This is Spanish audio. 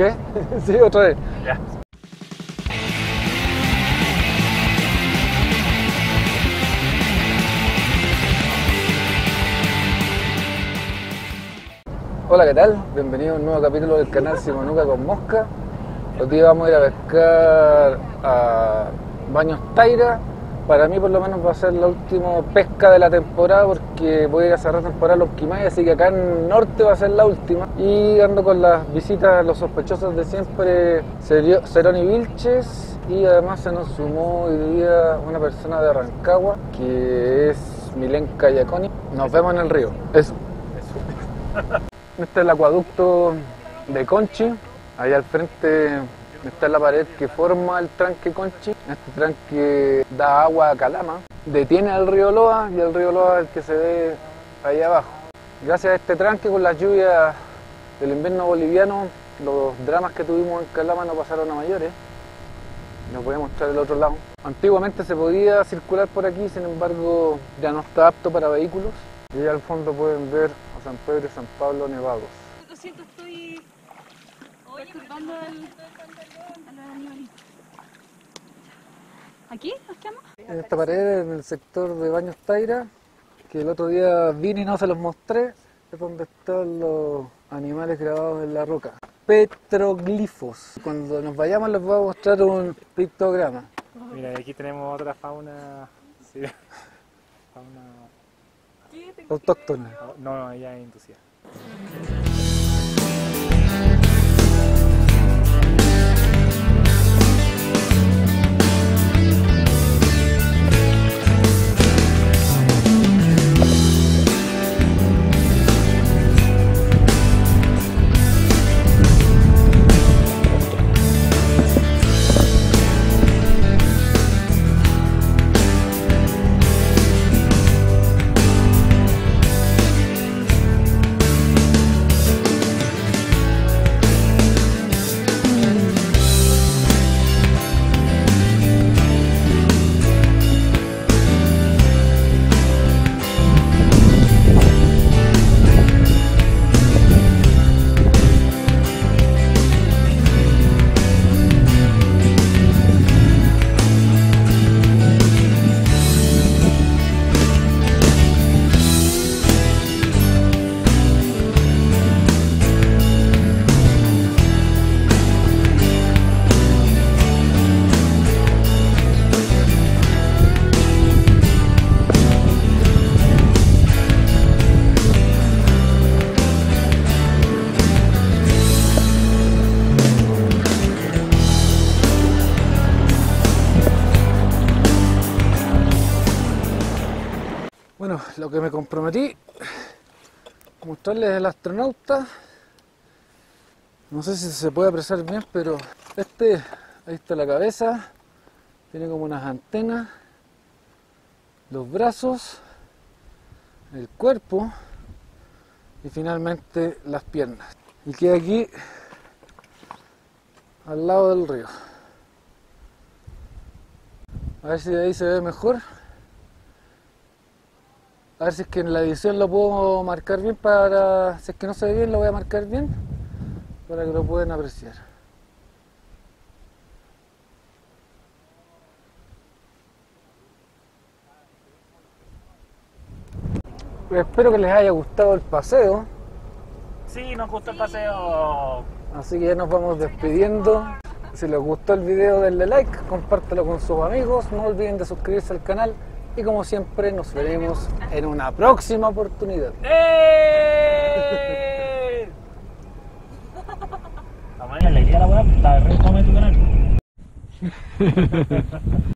¿Qué? sí, otra vez. Ya. Hola, ¿qué tal? Bienvenido a un nuevo capítulo del canal Simonuca con Mosca. Hoy día vamos a ir a pescar a Baños Taira. Para mí por lo menos va a ser la última pesca de la temporada porque voy a cerrar temporada los Quimay, así que acá en norte va a ser la última. Y ando con las visitas los sospechosos de siempre, Cerón y Vilches. Y además se nos sumó hoy día una persona de Rancagua que es Milenka Yaconi. Nos vemos en el río. Eso. Este es el acueducto de Conchi. Ahí al frente está la pared que forma el tranque Conchi. Este tranque da agua a Calama. Detiene al río Loa y el río Loa es el que se ve ahí abajo. Gracias a este tranque con las lluvias del invierno boliviano, los dramas que tuvimos en Calama no pasaron a mayores. Les voy a mostrar el otro lado. Antiguamente se podía circular por aquí, sin embargo ya no está apto para vehículos. Y allá al fondo pueden ver a San Pedro y San Pablo nevados. Lo siento, estoy perturbando al, a los animalitos. ¿Aquí nos quedamos? En esta pared, en el sector de Baños Taira, que el otro día vine y no se los mostré, es donde están los animales grabados en la roca. Petroglifos. Cuando nos vayamos les voy a mostrar un pictograma. Mira, y aquí tenemos otra fauna. Sí. Fauna. Autóctona. No, no, allá en Inducía. Bueno, lo que me comprometí, mostrarles el astronauta. No sé si se puede apreciar bien, pero este, ahí está la cabeza, tiene como unas antenas, los brazos, el cuerpo y finalmente las piernas. Y queda aquí al lado del río. A ver si de ahí se ve mejor. A ver si es que en la edición lo puedo marcar bien para... Si es que no se ve bien lo voy a marcar bien para que lo puedan apreciar. Espero que les haya gustado el paseo, Sí, nos gustó el paseo. así que ya nos vamos despidiendo. Si les gustó el video denle like, compártelo con sus amigos, no olviden de suscribirse al canal y como siempre nos veremos en una próxima oportunidad. ¡Eh! La idea la tu canal.